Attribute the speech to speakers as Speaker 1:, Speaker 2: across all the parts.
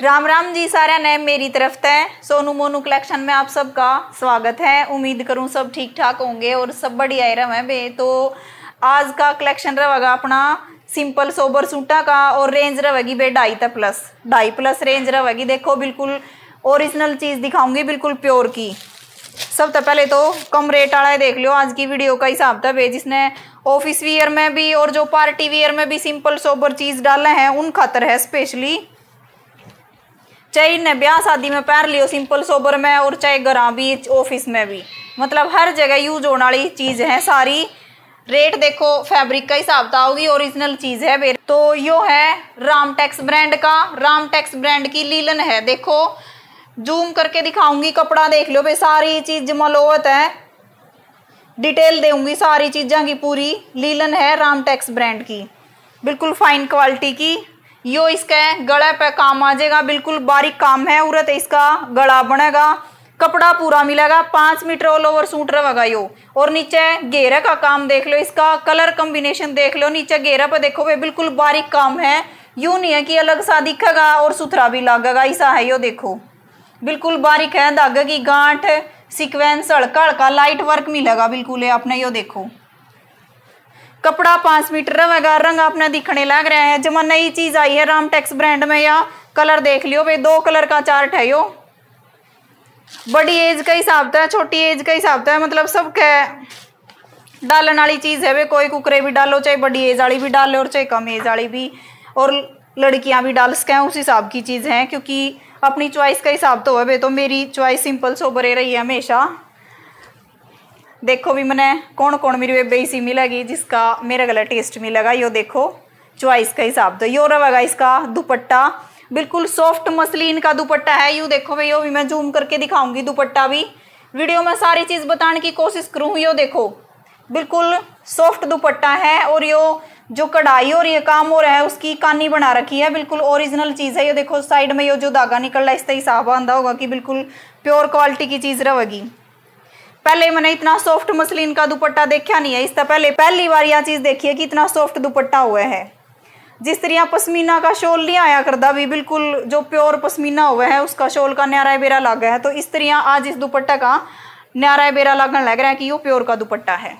Speaker 1: राम राम जी, सारा ने मेरी तरफ़ तय। सोनू मोनू कलेक्शन में आप सबका स्वागत है। उम्मीद करूँ सब ठीक ठाक होंगे और सब बढ़िया ही रहे बे। तो आज का कलेक्शन रहेगा अपना सिंपल सोबर सूटा का और रेंज रहेगी बे ढाई तक प्लस ढाई प्लस रेंज रहेगी। देखो बिल्कुल ओरिजिनल चीज़ दिखाऊँगी बिल्कुल प्योर की। सब तो पहले तो कम रेट वाला देख लो आज की वीडियो का हिसाब था बे, जिसने ऑफ़िस वियर में भी और जो पार्टी वियर में भी सिंपल सोबर चीज़ डाले हैं, उन खातर है स्पेशली चाहे ने ब्याह शादी में पहन लियो सिंपल सोबर में और चाहे घर भी ऑफ़िस में भी। मतलब हर जगह यूज़ होने वाली चीज़ है सारी। रेट देखो फैब्रिक का हिसाब था होगी ओरिजिनल चीज़ है तो यो है रामटेक्स ब्रांड का। रामटेक्स ब्रांड की लीलन है, देखो। जूम करके दिखाऊँगी, कपड़ा देख लो भाई, सारी चीज़ जमलोवत है। डिटेल दूँगी सारी चीज़ों की पूरी। लीलन है रामटेक्स ब्रांड की। बिल्कुल फाइन क्वालिटी की। यो इसका गला पे काम आ जाएगा बिल्कुल बारीक काम है उरत, इसका गला बनेगा, कपड़ा पूरा मिलेगा, पाँच मीटर ऑल ओवर सूट रहेगा यो। और नीचे घेरे का काम देख लो, इसका कलर कॉम्बिनेशन देख लो, नीचे घेरा पे देखो वे बिल्कुल बारीक काम है। यूँ नहीं है कि अलग सा दिखेगा और सुथरा भी लगेगा, ऐसा है यो देखो। बिल्कुल बारीक है, धागे की गांठ सिक्वेंस हल्का हल्का लाइट वर्क मिलेगा, बिल्कुल आपने यो देखो। कपड़ा पाँच मीटर रहेगा रंग आपने दिखने लग रहा है। जमा नई चीज़ आई है रामटेक्स ब्रांड में, या कलर देख लियो भाई, दो कलर का चार्ट है यो। बड़ी एज का हिसाब तो है, छोटी एज का हिसाब तो है मतलब सबके डालने वाली चीज़ है वे कोई कुकरे भी डालो, चाहे बड़ी एज वाली भी डालो, और चाहे कम एज वाली भी, और लड़कियाँ भी डाल सकें, उस हिसाब की चीज़ है, क्योंकि अपनी चॉइस का हिसाब तो है तो मेरी चॉइस सिंपल सोबरे रही है हमेशा। देखो भी मैंने कौन कौन मेरी वे बेसी मिलेगी, जिसका मेरा गला टेस्ट मिलेगा, यो देखो। चॉइस का हिसाब तो यो रहेगा इसका दुपट्टा, बिल्कुल सॉफ्ट मसलिन का दुपट्टा है। यू देखो भाई, यो भी मैं जूम करके दिखाऊँगी दुपट्टा भी। वीडियो में सारी चीज़ बताने की कोशिश करूँ, यो देखो। बिल्कुल सॉफ्ट दुपट्टा है और यो जो कढ़ाई और ये काम हो रहा है, उसकी कानी बना रखी है। बिल्कुल ओरिजिनल चीज़ है। ये देखो साइड में ये जो धागा निकल रहा है इससे हिसाब आंदा होगा कि बिल्कुल प्योर क्वालिटी की चीज़ रहेगी पहले मैंने इतना सॉफ्ट मसलिन का दुपट्टा देखा नहीं है। इससे पहले, पहली बार यह चीज़ देखी है कि इतना सॉफ्ट दुपट्टा हुआ है। जिस तरह पश्मीना का शोल नहीं आया करता, भी बिल्कुल जो प्योर पश्मीना हुआ है, उसका शोल का न्यारा बेरा लग है। तो इस तरह आज इस दुपट्टा का न्यारा बेरा लगने लग रहा है कि यो प्योर का दुपट्टा है।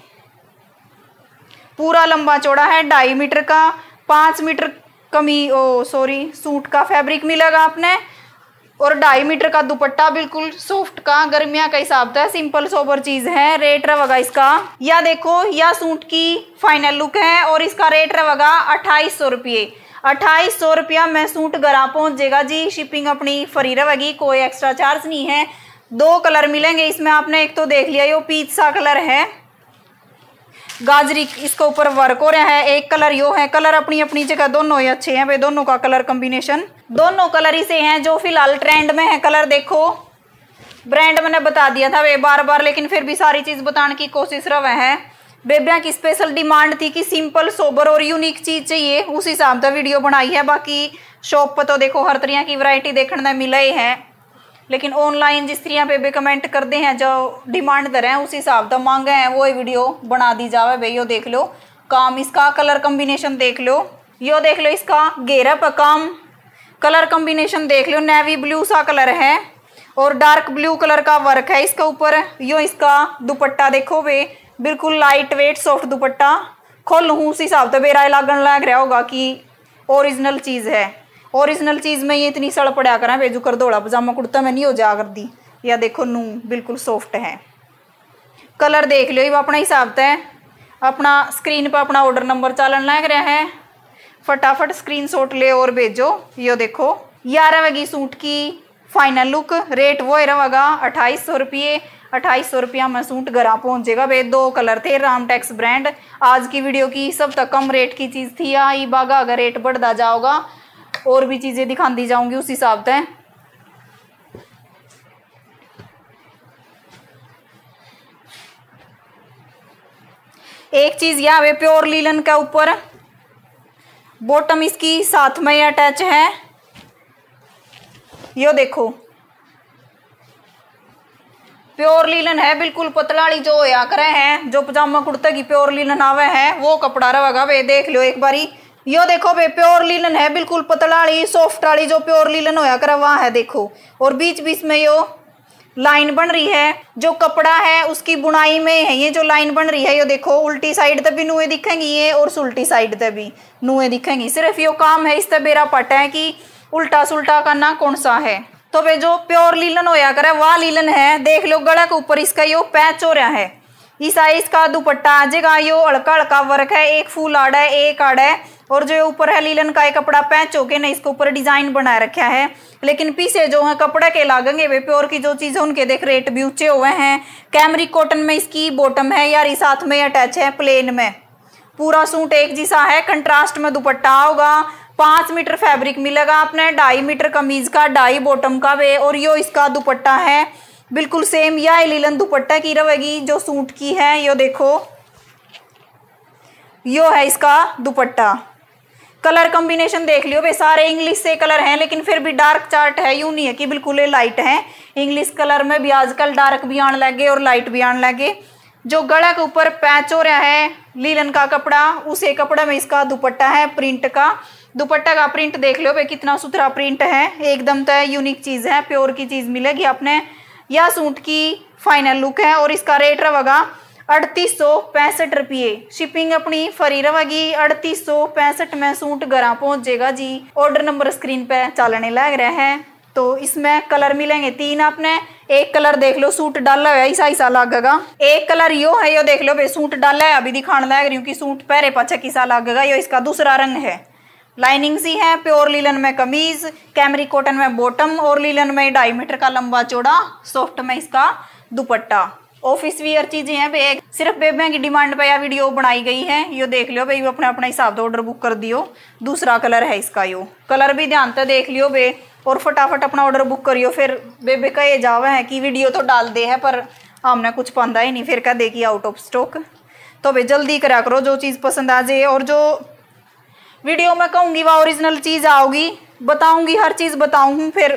Speaker 1: पूरा लंबा चौड़ा है, ढाई मीटर का, पाँच मीटर कमी, ओ सॉरी सूट का फैब्रिक मिलेगा आपने। और ढाई मीटर का दुपट्टा बिल्कुल सॉफ्ट का, गर्मिया का हिसाब था सिंपल सोबर चीज़ है। रेट रहेगा इसका। या देखो, या सूट की फाइनल लुक है और इसका रेट रहेगा अट्ठाईस सौ रुपये। अट्ठाईस सौ रुपया में सूट घर पहुँच जाएगा जी। शिपिंग अपनी फ्री रहेगी कोई एक्स्ट्रा चार्ज नहीं है। दो कलर मिलेंगे इसमें आपने, एक तो देख लिया, ये पीच सा कलर है। गाजरी इसके ऊपर वर्क हो रहा है, एक कलर यो है। कलर अपनी अपनी जगह दोनों ही अच्छे हैं भाई, दोनों का कलर कॉम्बिनेशन दोनों कलर ही से हैं जो फ़िलहाल ट्रेंड में है। कलर देखो। ब्रांड मैंने बता दिया था वे बार बार, लेकिन फिर भी सारी चीज़ बताने की कोशिश रहा है। बेबिया की स्पेशल डिमांड थी कि सिंपल सोबर और यूनिक चीज़ चाहिए। उस हिसाब से वीडियो बनाई है। बाकी शॉप पर तो देखो, हर तरह की वैरायटी देखने मिला ही है। लेकिन ऑनलाइन जिस तरह भी कमेंट करते हैं, जो डिमांड दर है, उस हिसाब से मांगे हैं। वो वीडियो बना दी जावे यो देख लो। काम इसका कलर कॉम्बिनेशन देख लो। यो देख लो इसका घेरा पर काम। कलर कॉम्बिनेशन देख लो नेवी ब्लू सा कलर है और डार्क ब्लू कलर का वर्क है इसके ऊपर। यो इसका दुपट्टा देखो वे बिल्कुल लाइट वेट सॉफ्ट दुपट्टा। खोल हूँ उस हिसाब से। बेरा लागन लग रहा होगा कि ओरिजिनल चीज़ है। ओरिजिनल चीज़ में ये इतनी सड़ पड़ा करा भेजू कर दौड़ा, पजामा कुर्ता में नहीं हो जा कर दी या देखो नू, बिल्कुल सॉफ्ट है। कलर देख लो अपना हिसाब से अपना स्क्रीन पर अपना ऑर्डर नंबर चालन लग रहा है। फटाफट स्क्रीन शॉट ले और भेजो। यो देखो यार रहेगी सूट की फाइनल लुक रेट वो रहेगा अट्ठाईस सौ रुपये। अट्ठाईस सौ रुपया में सूट घर पहुंचेगा भाई दो कलर थे राम टैक्स ब्रांड आज की वीडियो की सब तक कम रेट की चीज़ थी। आई बागा, अगर रेट बढ़ता जाओगा, और भी चीज़ें दिखाती जाऊँगी उस हिसाब से। एक चीज़ यह है प्योर लीलन के ऊपर। बॉटम इसकी साथ में ही अटैच है। यो देखो। प्योर लीलन है, बिल्कुल पतलाड़ी जो या करे हैं, जो पजामा कुर्ते की प्योर लीलन आवे है, वो कपड़ा रहेगा वे, देख लो एक बारी। यो देखो बे प्योर लीलन है, बिल्कुल पतलाड़ी सॉफ्ट वाली जो प्योर लीलन होया कर, वहाँ है देखो। और बीच बीच में यो लाइन बन रही है, जो कपड़ा है, उसकी बुनाई में है, ये जो लाइन बन रही है, ये देखो, उल्टी साइड तक भी नुए दिखेंगी, ये और सुल्टी साइड तक भी नुए दिखेंगी। सिर्फ़ यो काम है, इस बेरा पट है कि उल्टा सुल्टा करना कौन सा है। तो वे जो प्योर लीलन होया करे, वह लीलन है, देख लो गला के ऊपर इसका यो पैच हो रहा है। इस साइज़ का दुपट्टा आ जाएगा यो, हल्का हल्का वर्क है, एक फूल आड़ा है, एक आड़ा है। और जो ऊपर है, लीलन का कपड़ा पैच होके ना इसके ऊपर डिज़ाइन बना रखा है। लेकिन पीछे जो है कपड़े के लागेंगे वे प्योर की जो चीज़ है उनके देख रेट भी ऊँचे हुए हैं। कैमरिक कॉटन में इसकी बॉटम है या साथ में अटैच है प्लेन में। पूरा सूट एक जैसा है, कंट्रास्ट में दुपट्टा होगा। पाँच मीटर फैब्रिक मिलेगा आपने, ढाई मीटर कमीज का, ढाई बॉटम का वे, और यो इसका दुपट्टा है। बिल्कुल सेम या लीलन दुपट्टा की रहेगी, जो सूट की है, यो देखो। यो है इसका दुपट्टा। कलर कॉम्बिनेशन देख लियो, भाई, सारे इंग्लिश से कलर हैं, लेकिन फिर भी डार्क चार्ट है, यूँ नहीं है कि बिल्कुल लाइट है। इंग्लिश कलर में भी आजकल डार्क भी आने लगे और लाइट भी आने लगे। जो गला के ऊपर पैच हो रहा है, लीलन का कपड़ा, उसे कपड़ा में इसका दुपट्टा है प्रिंट का। दुपट्टा का प्रिंट देख लो भाई, कितना सुथरा प्रिंट है। एकदम तो यूनिक चीज़ है प्योर की चीज़ मिलेगी अपने यह सूट की फाइनल लुक है और इसका रेट रहेगा अड़तीस सौ पैंसठ रुपये। शिपिंग अपनी फरी रहेगी, अड़तीस सौ पैंसठ में सूट घर पहुँच जाएगा जी। ऑर्डर नंबर स्क्रीन पे चलने लग रहा है। तो इसमें कलर मिलेंगे तीन आपने। एक कलर देख लो, सूट डाला हुआ ऐसा ऐसा लगेगा। एक कलर यो है, यो देख लो भाई, सूट डाला है। अभी दिखाने लग रही हूँ कि सूट पहरे पाछा किसा लगेगा, यो इसका दूसरा रंग है। लाइनिंग सी है, प्योर लीलन में कमीज, कैमरी कॉटन में बॉटम, और लीलन में ढाई मीटर का लंबा चौड़ा, सॉफ्ट में इसका दुपट्टा। ऑफ़िस वियर चीज़ें हैं भाई सिर्फ़ बेबे की डिमांड पे यह वीडियो बनाई गई है। यो देख लियो भाई अपने अपने हिसाब से ऑर्डर बुक कर दियो। दूसरा कलर है इसका यो। कलर भी ध्यान से देख लियो, बे। और फटाफट अपना ऑर्डर बुक करियो। फिर बेबे कहे जावे है कि वीडियो तो डाल दे है, पर हमने कुछ पांदा ही नहीं। फिर कह दे कि आउट ऑफ़ स्टॉक तो भाई जल्दी करा करो, जो चीज़ पसंद आ जाए। और जो वीडियो में कहूँगी वह ओरिजिनल चीज़ आओगी। बताऊँगी, हर चीज़ बताऊँ फिर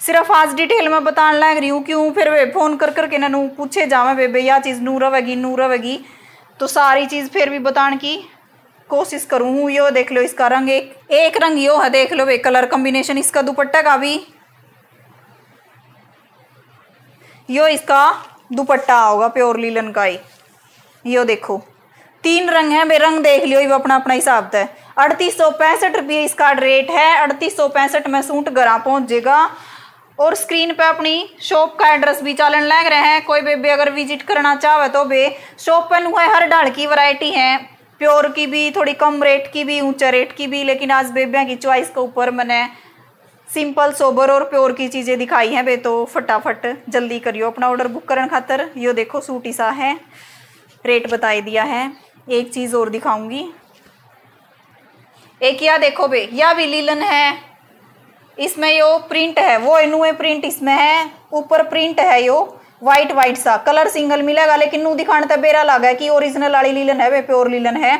Speaker 1: सिर्फ़ आज डिटेल में बताने लग रही हूँ, क्यों? फिर वे फ़ोन कर करके ना पूछे जावे, बेबे, यह चीज़ नू रहेगी नू रहेगी तो सारी चीज़ फिर भी बताने की कोशिश करूँ यो देख लो, इसका रंग एक एक रंग यो है, देख लो वे कलर कॉम्बिनेशन इसका दुपट्टा का भी। यो इसका दुपट्टा होगा प्योर लीलन का ही। यो देखो। तीन रंग है वे रंग देख लियो ये अपना अपना हिसाब से अड़तीस सौ पैंसठ रुपये इसका रेट है। अड़तीस सौ पैंसठ में सूट घर पहुँच जाएगा और स्क्रीन पे अपनी शॉप का एड्रेस भी चालन लग रहे हैं। कोई बेबी अगर विज़िट करना चाहे तो बे शॉप पर हुए हर डाल की वैरायटी है। प्योर की भी, थोड़ी कम रेट की भी, ऊँचा रेट की भी, लेकिन आज बेबिया की चॉइस के ऊपर मैंने सिंपल सोबर और प्योर की चीज़ें दिखाई हैं बे तो फटाफट जल्दी करियो अपना ऑर्डर बुक करने खातर। यो देखो सूट सा है रेट बताई दिया है। एक चीज़ और दिखाऊँगी। एक या देखो बे, या भी लीलन है। इसमें यो प्रिंट है, वो इनुए प्रिंट इसमें है, ऊपर प्रिंट है यो वाइट वाइट सा। कलर सिंगल मिलेगा, लेकिन नू दिखाने तक बेरा लगा कि ओरिजिनल वाली लीलन है वे प्योर लीलन है।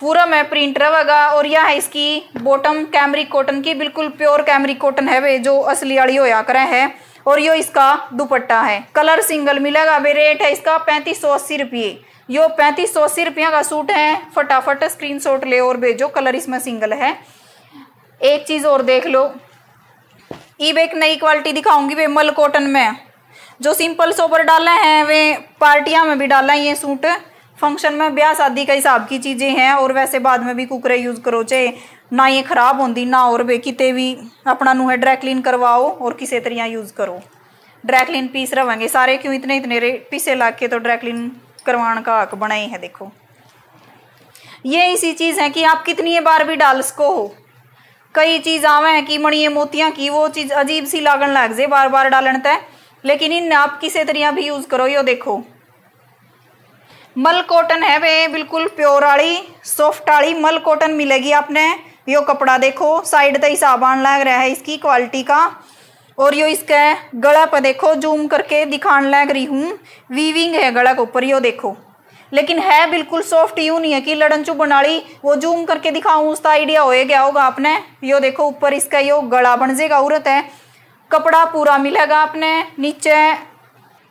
Speaker 1: पूरा में प्रिंट रहेगा और यह है इसकी बॉटम कैमरिक कॉटन की, बिल्कुल प्योर कैमरिक कॉटन है वे जो असली वाली होया करे है। और यो इसका दुपट्टा है। कलर सिंगल मिलेगा वे रेट है इसका पैंतीस सौ अस्सी रुपये। यो पैंतीस सौ अस्सी रुपया का सूट है। फटाफट स्क्रीन शॉट ले और भेजो कलर इसमें सिंगल है। एक चीज़ और देख लो। ईब एक नई क्वालिटी दिखाऊँगी वे मल कॉटन में। जो सिंपल सोबर डाले हैं, वे पार्टियाँ में भी डाला है ये सूट। फ़ंक्शन में ब्याह शादी का हिसाब की चीज़ें हैं और वैसे बाद में भी कुकरे यूज़ करो चाहे ना ये ख़राब होंगी ना और वे किते भी अपना नूह ड्राई क्लीन करवाओ और किसी तरह यूज़ करो। ड्राई क्लीन पीस रहेंगे सारे क्यों इतने इतने पीसे ला के तो ड्राई क्लीन करवाने का हक बनाए है देखो। ये इसी चीज़ है कि आप कितनी बार भी डाल सको हो। कई चीज़ आवे हैं कि मणिये मोतियाँ की, वो चीज़ अजीब सी लागन लग जाए बार बार डालन तय लेकिन इन आप किसी तरह भी यूज़ करो, यो देखो। मल कॉटन है वे, बिल्कुल प्योर वाली सॉफ्ट वाली मल कॉटन मिलेगी आपने। यो कपड़ा देखो, साइड तक हिसाब आन लग रहा है इसकी, क्वालिटी का। और यो इसका गला पर देखो, जूम करके दिखाने लग रही हूँ। वीविंग है गला के ऊपर, यो देखो। लेकिन है बिल्कुल सॉफ्ट यू नहीं है कि लड़न चु बनाली वो जूम करके दिखाऊँ, उसका आइडिया हो गया होगा आपने? यो देखो, ऊपर इसका यो गला बन जाएगा उरत है। कपड़ा पूरा मिलेगा आपने, नीचे।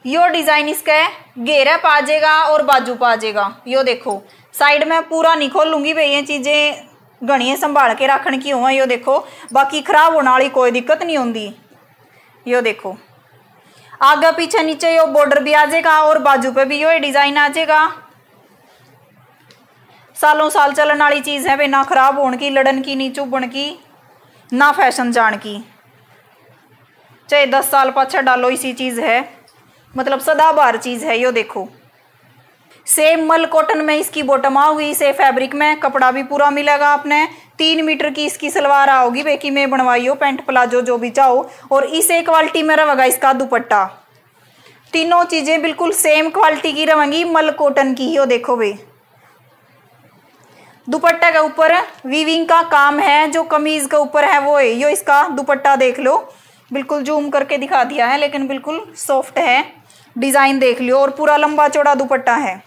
Speaker 1: यो डिज़ाइन इसका घेरा पा जाएगा और बाजू पा जाएगा। यो देखो साइड में पूरा नहीं खोलूँगी भाई, ये चीज़ें घनी संभाल के रखने की हुआ यो देखो। बाकी खराब होने वाली कोई दिक्कत नहीं होती यो देखो। आगे पीछे नीचे यो बॉर्डर भी आ जाएगा और बाजू पे भी यो डिज़ाइन आ जाएगा। सालों साल चलने वाली चीज़ है ना खराब होने की, लड़न की, नहीं चुभन की, ना फ़ैशन जान की। चाहे दस साल पाछा डालो, इसी चीज़ है। मतलब सदाबार चीज़ है, यो देखो। सेम मल कॉटन में इसकी बॉटम आओगी से फैब्रिक में, कपड़ा भी पूरा मिलेगा आपने। तीन मीटर की इसकी सलवार आओगी, बेकी में बनवाई हो, पेंट प्लाजो जो भी चाहो, और इसे क्वालिटी में रहेगा इसका दुपट्टा। तीनों चीज़ें बिल्कुल सेम क्वालिटी की रहेंगी मल कॉटन की ही हो देखो भाई दुपट्टा के ऊपर वीविंग का काम है, जो कमीज के ऊपर है वो है यो इसका दुपट्टा देख लो। बिल्कुल जूम करके दिखा दिया है, लेकिन बिल्कुल सॉफ्ट है। डिज़ाइन देख लियो, और पूरा लंबा चौड़ा दुपट्टा है।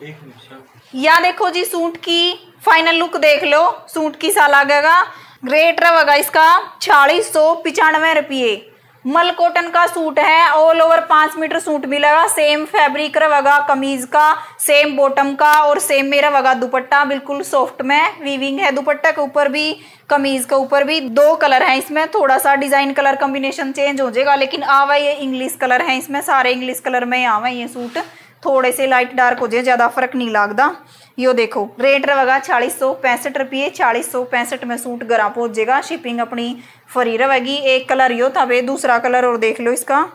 Speaker 1: या देखो जी, सूट की फाइनल लुक देख लो। सूट की सा लगेगा ग्रेट रहेगा इसका। छियालीस सौ पिचानवे रुपये। मल कॉटन का सूट है। ऑल ओवर पाँच मीटर सूट मिलेगा सेम फैब्रिक रहेगा कमीज का। सेम बॉटम का और सेम मेरा रहेगा दुपट्टा। बिल्कुल सॉफ्ट में वीविंग है दुपट्टा के ऊपर भी, कमीज के ऊपर भी। दो कलर हैं इसमें। थोड़ा सा डिज़ाइन कलर कॉम्बिनेशन चेंज हो जाएगा। लेकिन आवा ये इंग्लिश कलर है इसमें। सारे इंग्लिश कलर में आवा ये सूट। थोड़े से लाइट डार्क हो जाए, ज़्यादा फ़र्क नहीं लगता। यो देखो रेट रहेगा चालीस सौ पैंसठ रुपये, चालीस सौ पैंसठ में सूट गरा पहुँच जाएगा। शिपिंग अपनी फ्री रहेगी। एक कलर यो था वे दूसरा कलर और देख लो इसका।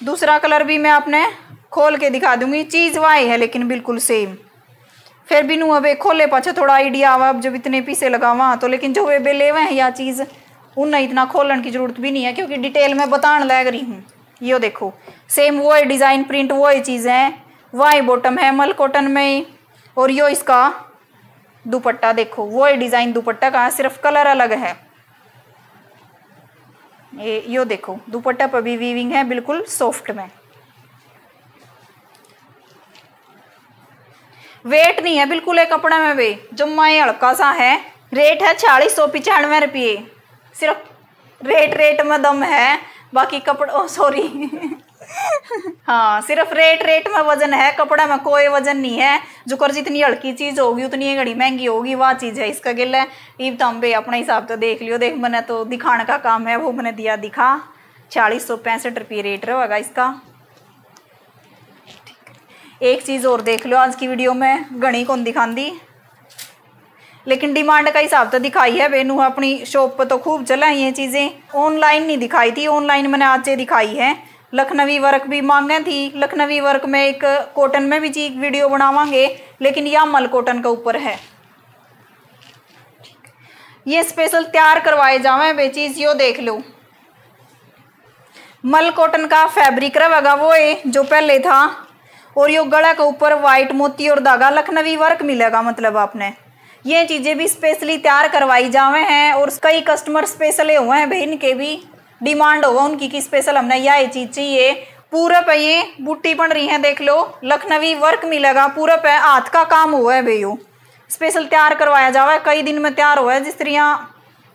Speaker 1: दूसरा कलर भी मैं आपने खोल के दिखा दूँगी। चीज़ वाई है, लेकिन बिल्कुल सेम फिर भी नू अब खोले पाछे, थोड़ा आइडिया आवा अब जब इतने पीसे लगावा तो लेकिन जो वे बेले हुए हैं या चीज़, उन्हें इतना खोलने की ज़रूरत भी नहीं है, क्योंकि डिटेल में बताने लग रही हूँ। यो देखो। सेम वो है डिज़ाइन प्रिंट वो ही चीज़ है। वाई बॉटम है, मल कॉटन में ही। और यो इसका दुपट्टा देखो। वो है डिज़ाइन दुपट्टा का सिर्फ़ कलर अलग है। ये, यो देखो। दुपट्टा पर भी वीविंग है, बिल्कुल सॉफ्ट में। वेट नहीं है, बिल्कुल है कपड़े में भी। जुम्मा हल्का सा है रेट है चालीस सौ पिचानवे रुपये। सिर्फ़ रेट रेट में दम है। बाकी कपड़ा सॉरी हाँ सिर्फ़ रेट रेट में वज़न है, कपड़ा में कोई वज़न नहीं है। जो कर जितनी हल्की चीज़ होगी, उतनी घड़ी महँगी होगी, वह चीज़ है, इसका गिल है। ईब तो हम अपने हिसाब से देख लियो। देख, मैंने तो दिखाने का काम है, वो मैंने दिया दिखा। चालीस सौ पैंसठ रुपये रेट रहेगा इसका। एक चीज़ और देख लो आज की वीडियो में घनी कौन दिखा दी लेकिन डिमांड का हिसाब तो दिखाई है। वेनू अपनी शॉप पर तो खूब चला ये चीज़ें। ऑनलाइन नहीं दिखाई थी। ऑनलाइन मैंने आज दिखाई है। लखनवी वर्क भी मांगे थी। लखनवी वर्क में एक कॉटन में भी चीज़ वीडियो बनावांगे, लेकिन यह मल कॉटन का ऊपर है। ये स्पेशल तैयार करवाए जावे, वे चीज़ यो देख लो। मल कॉटन का फैब्रिक रहेगा वो है, जो पहले था। और यो गला के ऊपर व्हाइट मोती और धागा लखनवी वर्क मिलेगा मतलब आपने। ये चीज़ें भी स्पेशली तैयार करवाई जावे हैं और कई कस्टमर स्पेशल हुए हैं, बहन के भी डिमांड होगा उनकी कि स्पेशल हमने यह चीज़ चाहिए। पूरा पे ये, बूटी बन रही है, देख लो, लखनवी वर्क मिलेगा पूरा पे हाथ का काम हुआ है भैया। स्पेशल तैयार करवाया जावा है कई दिन में तैयार हुआ है, जिस तरह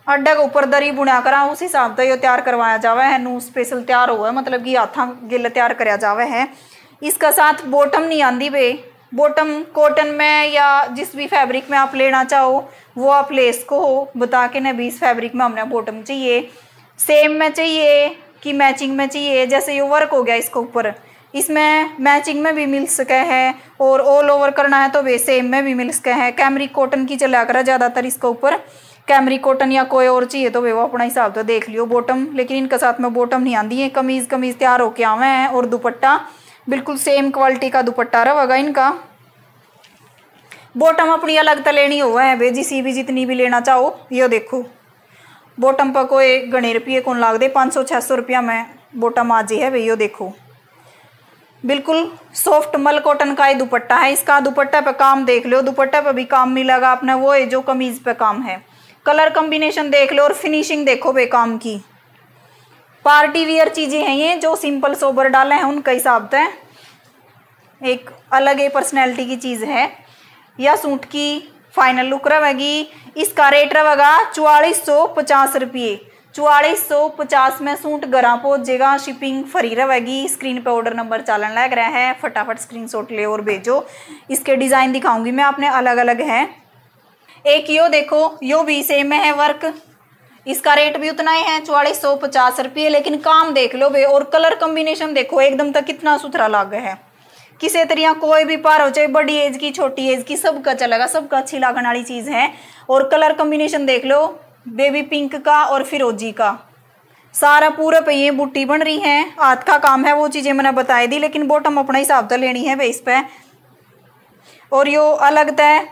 Speaker 1: अड्डे के ऊपर दरी बुना करा, उस हिसाब से ये तैयार करवाया जावा है, नू स्पेशल तैयार हुआ है मतलब कि हाथा गिल तैयार कराया जावा है। इसका साथ बॉटम नहीं आंदी भाई बॉटम कॉटन में या जिस भी फैब्रिक में आप लेना चाहो, वो आप ले इसको हो, बता के ना भी इस फैब्रिक में हमने बॉटम चाहिए। सेम में चाहिए कि मैचिंग में चाहिए, जैसे ये वर्क हो गया इसके ऊपर। इसमें मैचिंग में भी मिल सके है और ऑल ओवर करना है तो वे सेम में भी मिल सके है। कैमरिक कॉटन की चला कर ज़्यादातर इसके ऊपर। कैमरिक कॉटन या कोई और चाहिए तो वे वो अपना हिसाब तो देख लियो बॉटम लेकिन इनके साथ में बॉटम नहीं आती है। कमीज़ कमीज़ तैयार होके आवे हैं और दुपट्टा बिल्कुल सेम क्वालिटी का दुपट्टा रहेगा इनका। बॉटम अपनी अलग तो लेनी हुआ है भाई जिसी भी जितनी भी लेना चाहो, ये देखो। बॉटम पर कोई घने रुपये कौन लाग दे, पाँच सौ छः सौ रुपया में बॉटम आ जी है भाई, यो देखो। बिल्कुल सॉफ्ट मल कॉटन का ही दुपट्टा है, इसका दुपट्टा पे काम देख लो, दुपट्टा पे भी काम मिलेगा अपने, वो है जो कमीज पे काम है। कलर कॉम्बिनेशन देख लो और फिनिशिंग देखो बे काम की। पार्टी वियर चीज़ें हैं ये, जो सिंपल सोबर डाले हैं उनका हिसाब से। एक अलग ही पर्सनैलिटी की चीज़ है। या सूट की फाइनल लुक रहेगी इसका रेट रहेगा चौवालीस सौ पचास रुपये। चौवालीस सौ पचास में सूट गरा पहुंचेगा शिपिंग फ्री रहेगी स्क्रीन पे ऑर्डर नंबर चालन लग रहा है। फटाफट स्क्रीनशॉट ले और भेजो। इसके डिज़ाइन दिखाऊँगी मैं, आपने अलग अलग है। एक यो देखो, यो भी सेम है वर्क इसका रेट भी उतना ही है, चौवालीस सौ पचास रुपये, लेकिन काम देख लो भे और कलर कॉम्बिनेशन देखो, एकदम तक कितना सुथरा लाग है। किसी तरह कोई भी पार हो, चाहे बड़ी एज की, छोटी एज की, सबका चलेगा, सबका अच्छी लागन वाली चीज़ है। और कलर कॉम्बिनेशन देख लो बेबी पिंक का और फिरोजी का। सारा पूरा पे ये बुट्टी बन रही है। हाथ का काम है वो चीज़ें मैंने बताई दी, लेकिन बॉटम अपना हिसाब तो लेनी है बेस पे। और यो अलग तय,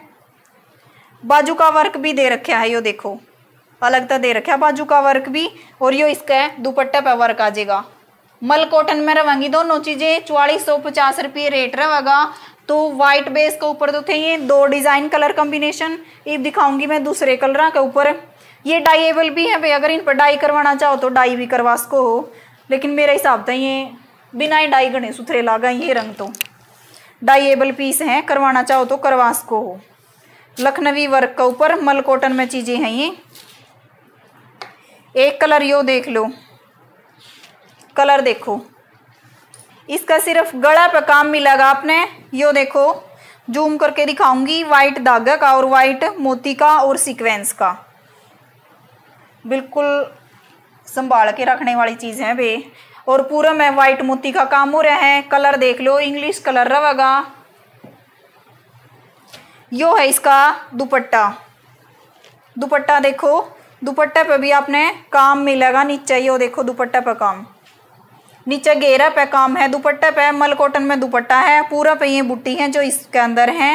Speaker 1: बाजू का वर्क भी दे रखा है यो देखो। अलग तो दे रखा बाजू का वर्क भी, और यो इसका दुपट्टे पे वर्क आ जाएगा। मल कॉटन में रहेंगी दोनों चीज़ें चौवालीस सौ पचास रुपये रेट रहेगा तो व्हाइट बेस के ऊपर तो थे ये दो डिज़ाइन कलर कॉम्बिनेशन ये दिखाऊँगी मैं दूसरे कलर के ऊपर। ये डाइएबल भी है भाई, अगर इन पर डाई करवाना चाहो तो डाई भी करवा सको हो। लेकिन मेरे हिसाब से ये बिना ही डाई गणे सुथरे लागा ये रंग तो। डाइएबल पीस हैं, करवाना चाहो तो करवा सको हो। लखनवी वर्क का ऊपर मल कॉटन में चीज़ें हैं ये। एक कलर यो देख लो। कलर देखो। इसका सिर्फ़ गला पे काम मिलेगा। आपने यो देखो। जूम करके दिखाऊँगी वाइट धागा का और वाइट मोती का और सीक्वेंस का। बिल्कुल संभाल के रखने वाली चीज़ है वे और पूरा में वाइट मोती का काम हो रहा है। कलर देख लो। इंग्लिश कलर रहेगा यो है इसका दुपट्टा। दुपट्टा देखो। दुपट्टे पे भी आपने काम मिलेगा, नीचे यो देखो दुपट्टे पे काम। नीचे घेरा पे काम है, दुपट्टे पे मल कॉटन में दुपट्टा है, पूरा पे ये बुट्टी है जो इसके अंदर है।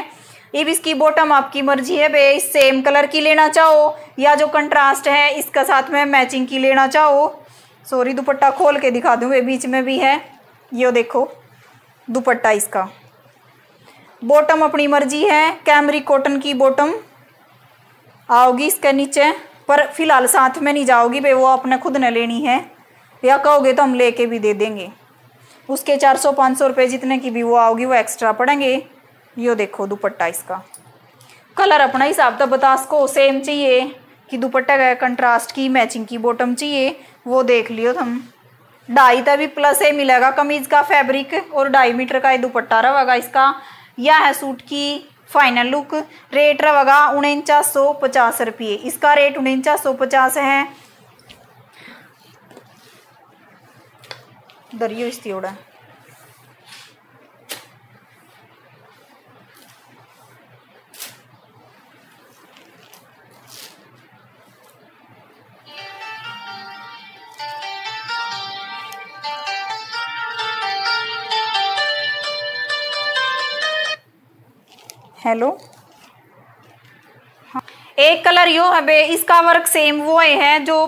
Speaker 1: अब इसकी बॉटम आपकी मर्ज़ी है भाई सेम कलर की लेना चाहो, या जो कंट्रास्ट है, इसका साथ में मैचिंग की लेना चाहो। सॉरी दुपट्टा खोल के दिखा दूँ बीच में भी है। यो देखो, दुपट्टा इसका। बॉटम अपनी मर्ज़ी है कैमरी कॉटन की बॉटम आओगी इसके नीचे। पर फ़िलहाल साथ में नहीं जाओगी भाई वो अपने खुद न लेनी है। या कहोगे तो हम लेके भी दे देंगे। उसके चार सौ, पाँच सौ रुपये जितने की भी वो आओगी, वो एक्स्ट्रा पड़ेंगे। यो देखो दुपट्टा इसका। कलर अपना हिसाब तो बता सको सेम चाहिए। कि दुपट्टा का कंट्रास्ट की मैचिंग की बॉटम चाहिए, वो देख लियो तुम। ढाई तक भी प्लस है मिलेगा कमीज का फैब्रिक और ढाई मीटर का ये दुपट्टा रहेगा इसका। यह है सूट की फाइनल लुक रेट रहेगा उनचास सौ पचास रुपये। इसका रेट उनचास सौ पचास है। दरियो इस हेलो हाँ एक कलर यो है इसका वर्क सेम वो है जो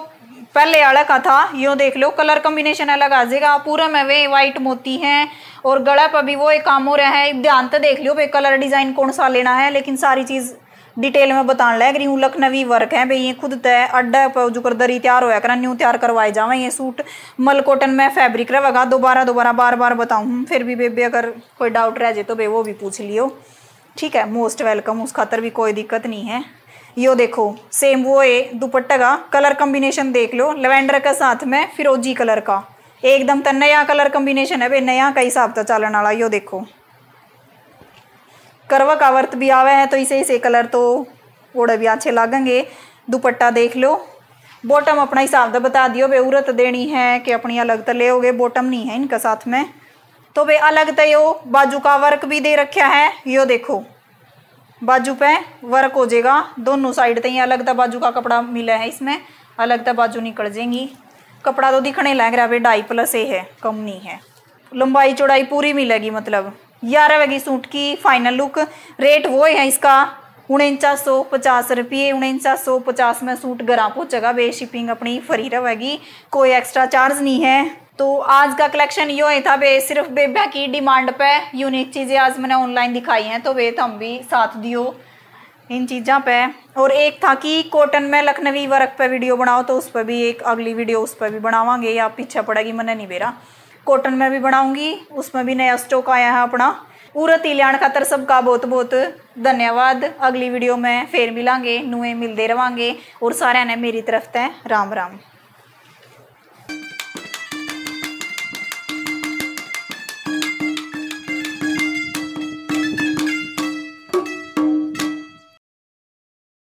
Speaker 1: पहले वाला का था, यो देख लो, कलर कॉम्बिनेशन अलग आ जाएगा, पूरा में वे वाइट मोती हैं और गला पर भी वो एक काम हो रहा है, ध्यान तो देख लियो भाई कलर डिज़ाइन कौन सा लेना है, लेकिन सारी चीज़ डिटेल में बताने लग रही हूँ, लखनवी वर्क है भाई ये खुद तय अड्डा पर जो कर दरी तैयार होया करा, न्यू तैयार करवाए जावे, ये सूट मल कॉटन में फैब्रिक रहेगा दोबारा दोबारा बार बार बताऊँ, फिर भी बेबे अगर कोई डाउट रह जाए तो भाई वो भी पूछ लियो। ठीक है मोस्ट वेलकम उस खातर भी कोई दिक्कत नहीं है। यो देखो सेम वो है, दुपट्टा का कलर कॉम्बिनेशन देख लो लेवेंडर का साथ में फिरोजी कलर का। एकदम तो नया कलर कॉम्बिनेशन है भाई, नया का हिसाब तो चलन वाला, यो देखो। करवा का वर्त भी आवे है तो इसे इसे कलर तो ओड़े भी अच्छे लागेंगे। दुपट्टा देख लो। बॉटम अपना हिसाब तो बता दियो भाई, उरत देनी है कि अपनी अलग तो ले बॉटम नहीं है इनका साथ में। तो वे अलग तो यो बाजू का वर्क भी दे रखा है। यो देखो, बाजू पे वर्क हो जाएगा। दोनों साइड तक अलग तो बाजू का कपड़ा मिला है इसमें। अलग तो बाजू निकल जाएँगी। कपड़ा तो दिखने लग रहा है ढाई प्लस ए है, कम नहीं है। लंबाई चौड़ाई पूरी मिलेगी मतलब। यह रहेगी सूट की फाइनल लुक रेट वो है इसका, उनचास सौ पचास रुपये, उनचास सौ पचास में सूट घर पहुँचेगा। वे शिपिंग अपनी फ्री रहेगी। कोई एक्स्ट्रा चार्ज नहीं है। तो आज का कलेक्शन यो ही था, वे सिर्फ़ बेबा की डिमांड पे यूनिक चीज़ें आज मैंने ऑनलाइन दिखाई हैं तो वे तो हम भी साथ दियो इन चीज़ों पे। और एक था कि कॉटन में लखनवी वर्क पे वीडियो बनाओ तो उस पर भी एक अगली वीडियो उस पर भी बनावांगे, या पीछे पड़ेगी, मैंने नहीं बेरा। कॉटन में भी बनाऊँगी उसमें भी नया स्टॉक आया है अपना। पूरा तिल्याण खातर सबका बहुत बहुत धन्यवाद। अगली वीडियो में फिर मिलांगे, नुए मिलते रहेंगे और सारे ने मेरी तरफ़ तय राम राम